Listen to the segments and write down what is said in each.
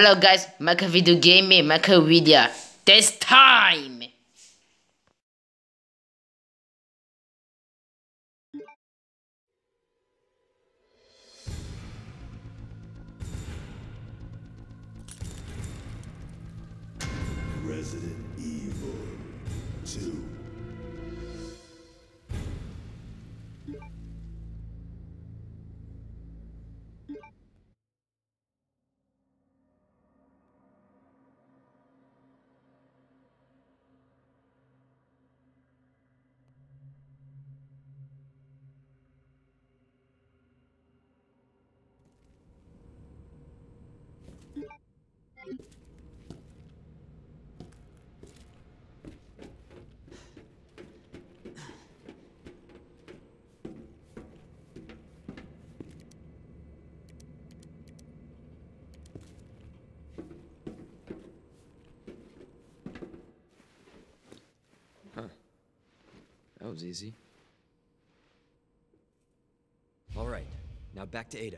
Hello guys, make a video game, make a video. This time! Resident That was easy. All right, now back to Ada.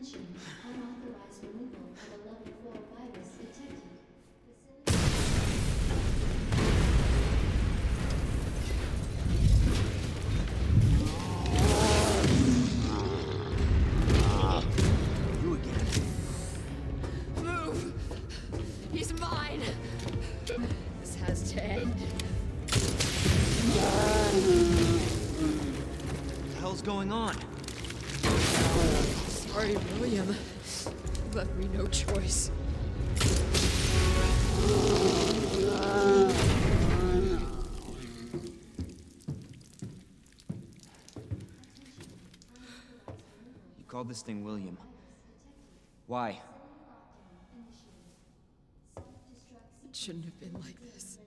Attention, unauthorized removal of a level called this thing William. Why? It shouldn't have been like this.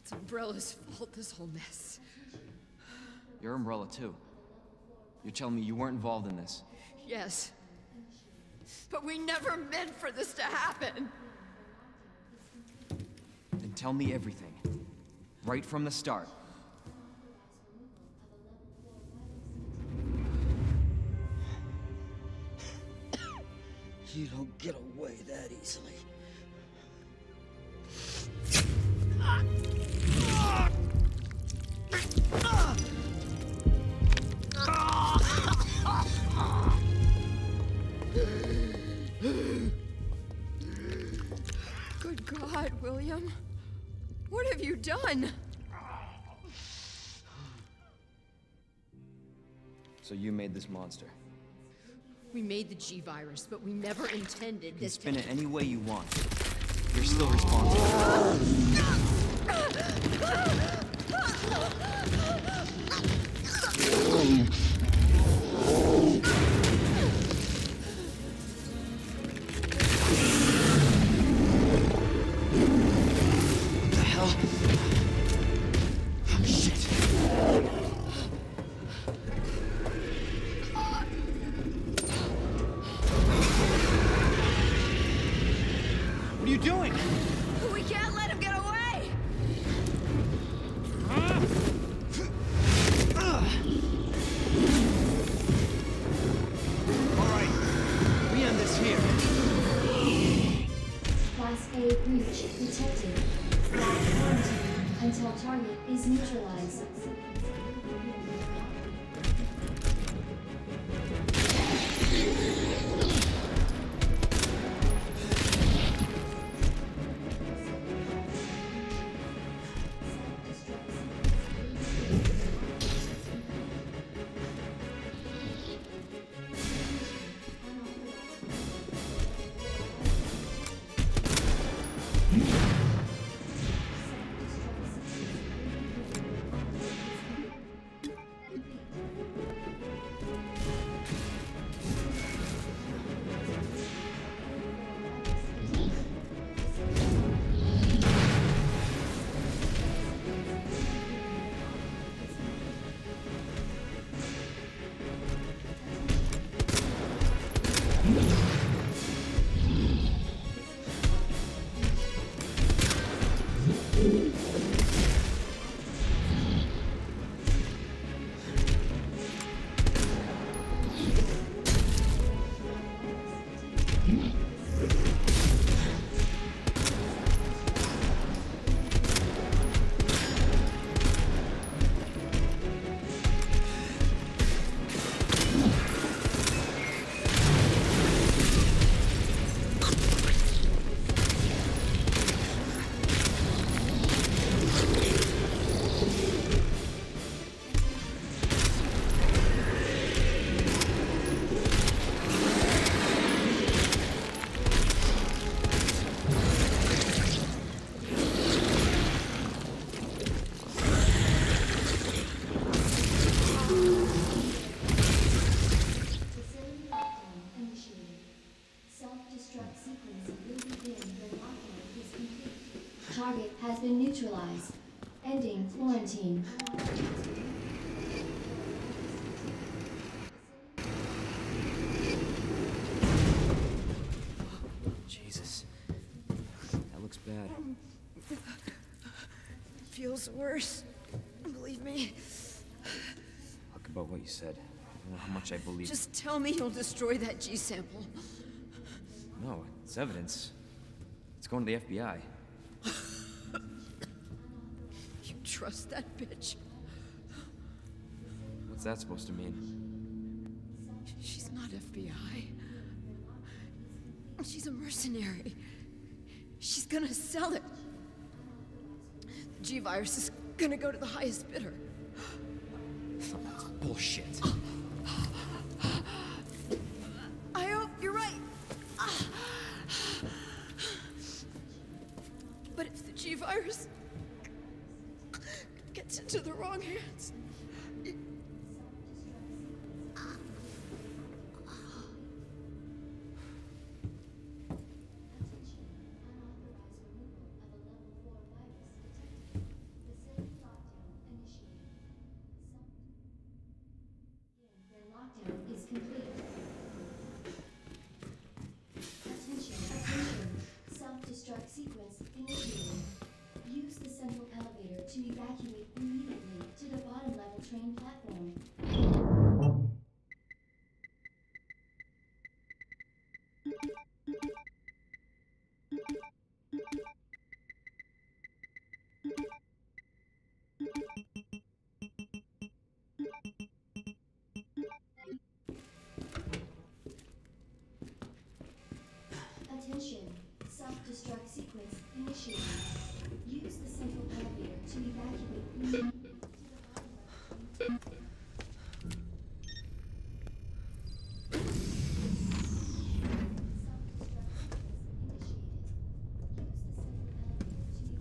It's Umbrella's fault, this whole mess. Your umbrella, too. You're telling me you weren't involved in this. Yes. But we never meant for this to happen. Then tell me everything. Right from the start. You don't get away that easily. Good God, William. What have you done? So you made this monster. We made the G virus, but we never intended You can this spin to. it any way you want. You're still responsible. What Target has been neutralized. Ending quarantine. Jesus. That looks bad. Feels worse. Believe me. Look about what you said. I don't know how much I believe. Just tell me you'll destroy that G sample. No, it's evidence. It's going to the FBI. Trust that bitch? What's that supposed to mean? She's not FBI. She's a mercenary. She's gonna sell it. The G-Virus is gonna go to the highest bidder. Bullshit.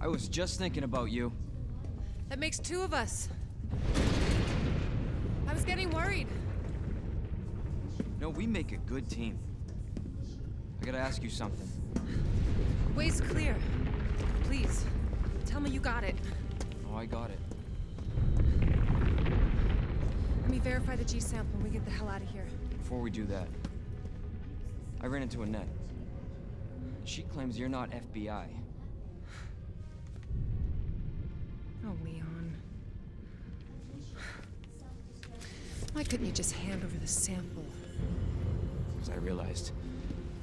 I was just thinking about you. That makes two of us. I was getting worried. No, we make a good team. I gotta ask you something. Way's clear. Please, tell me you got it. Oh, I got it. Let me verify the G sample and we get the hell out of here. Before we do that, I ran into Annette. She claims you're not FBI. Oh, Leon. Why couldn't you just hand over the sample? Because I realized,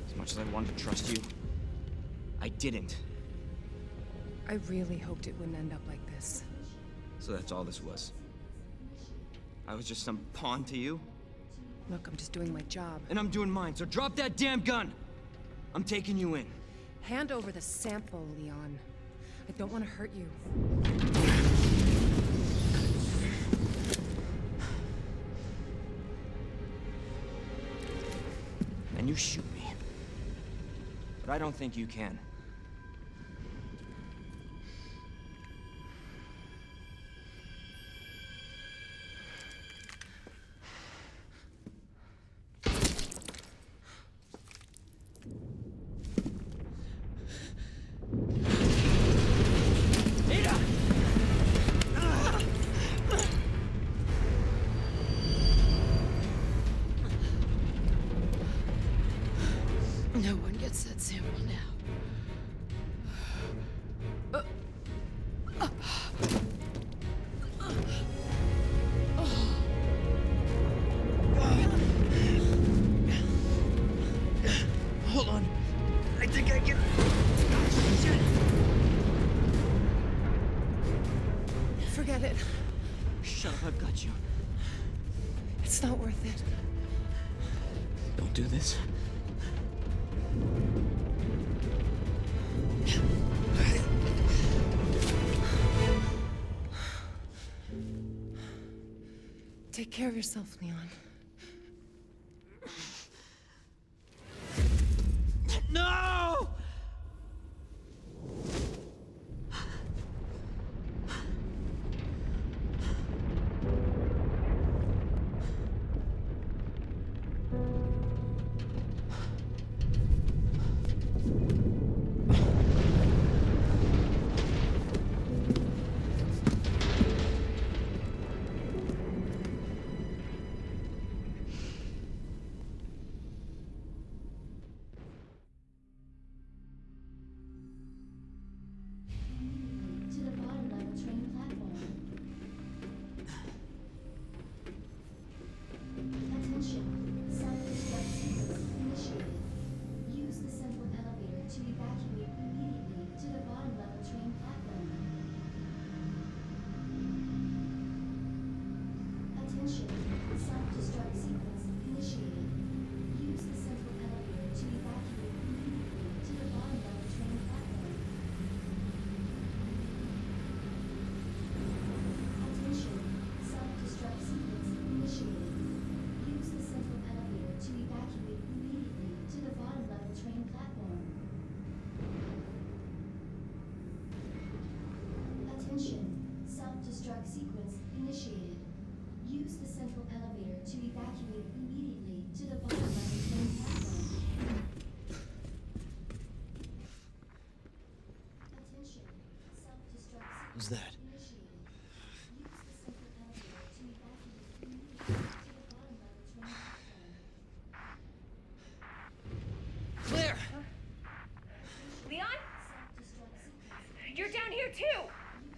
as much as I wanted to trust you, I didn't. I really hoped it wouldn't end up like this. So that's all this was. I was just some pawn to you, Look, I'm just doing my job. and I'm doing mine, so drop that damn gun! I'm taking you in. Hand over the sample, Leon. I don't want to hurt you. And you shoot me. But I don't think you can. Forget it. Shut up, I've got you. It's not worth it. Don't do this. Take care of yourself, Leon.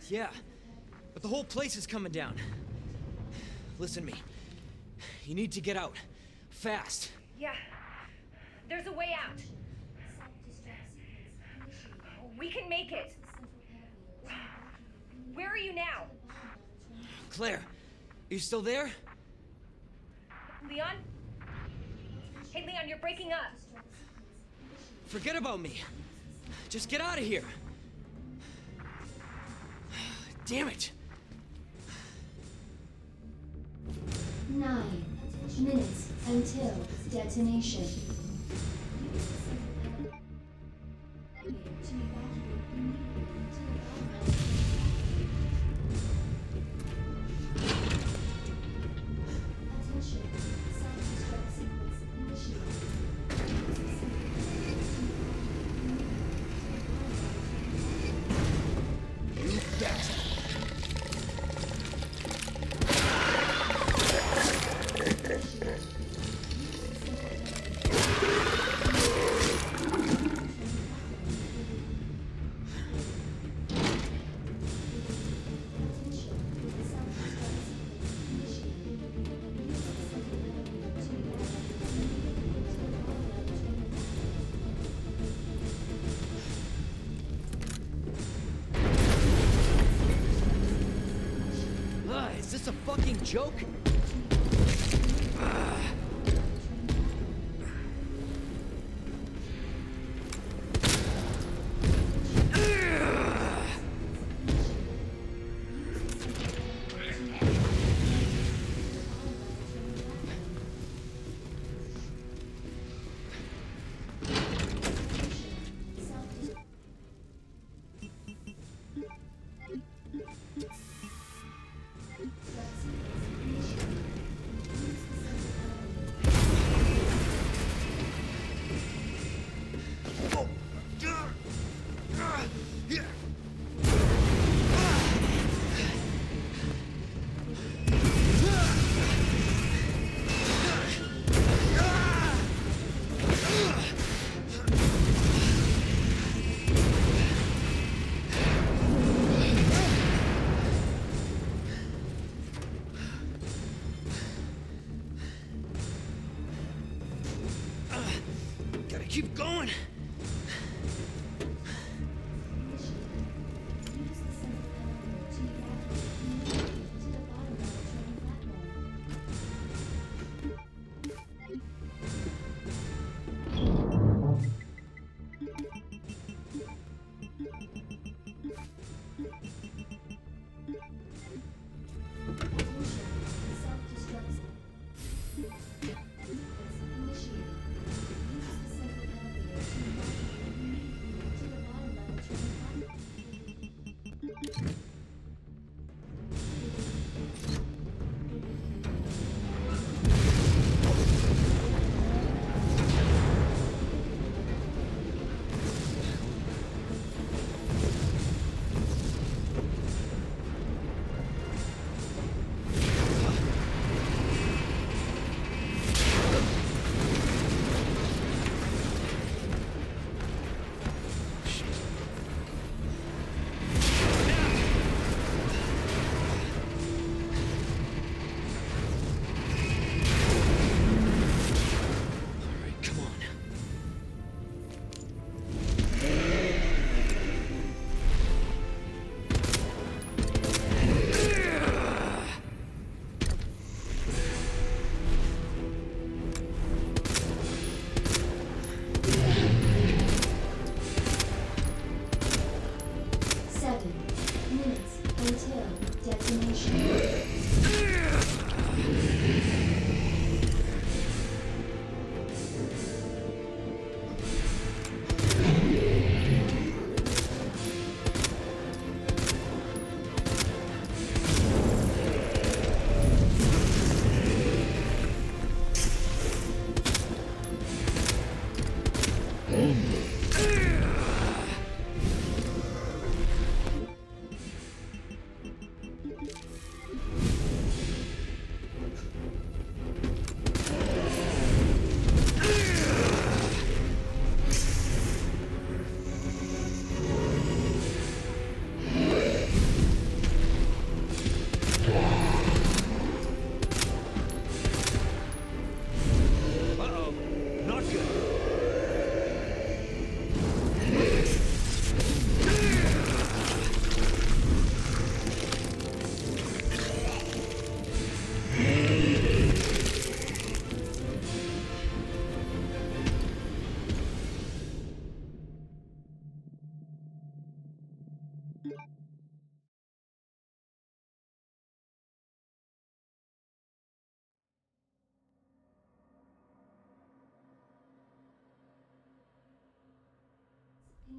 Yeah, but the whole place is coming down. Listen to me. You need to get out. Fast. Yeah. There's a way out. We can make it. Where are you now? Claire, are you still there? Leon? Hey, Leon, you're breaking up. Forget about me. Just get out of here. Damn it. Nine minutes until detonation. This a fucking joke?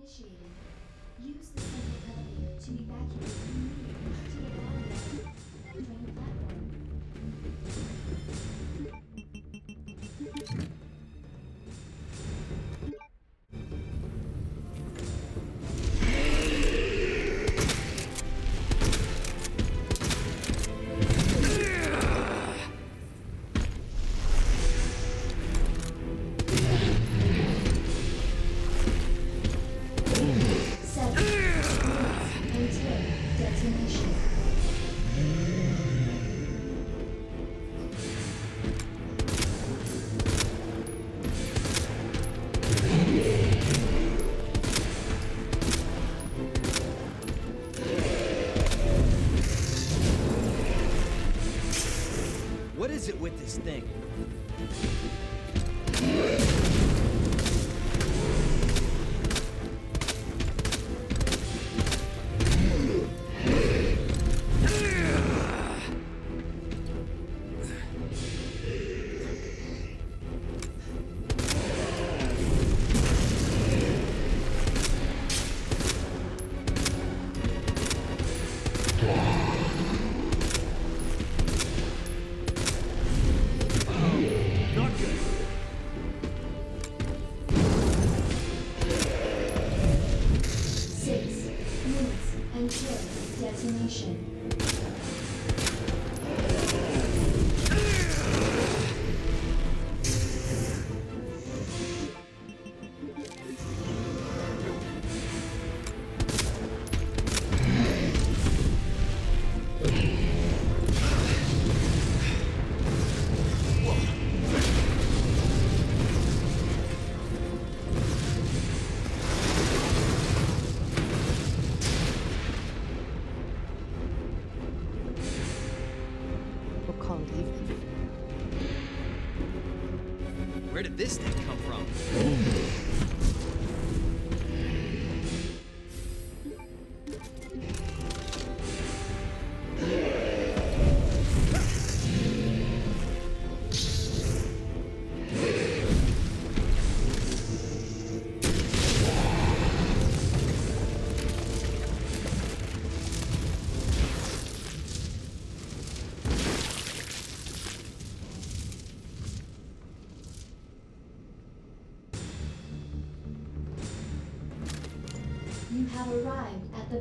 Initiated. Use the central elevator to evacuate immediately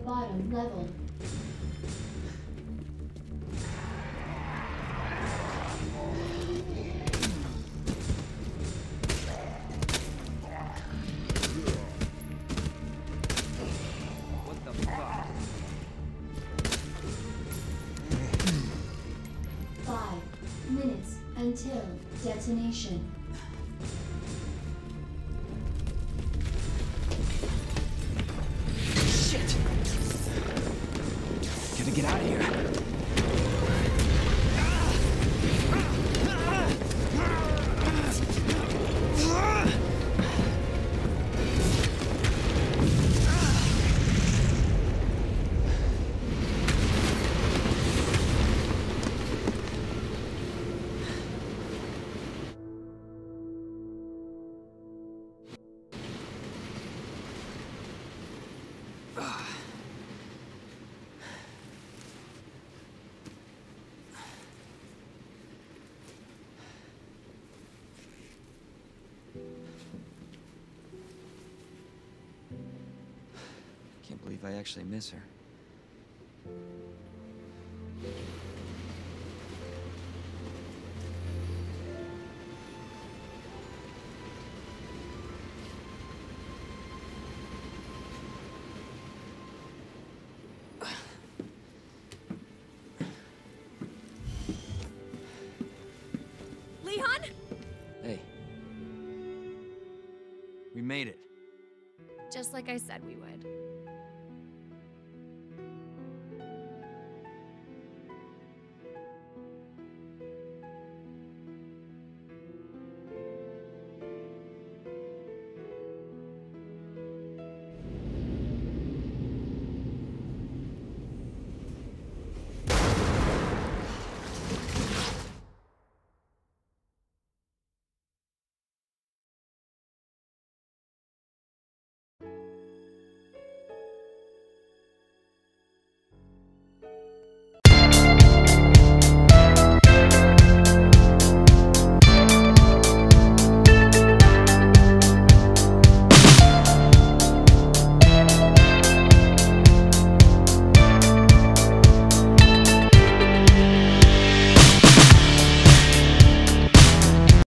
bottom level. The fuck? Five minutes until detonation. Believe I actually miss her. Leon? Hey. We made it. Just like I said we would.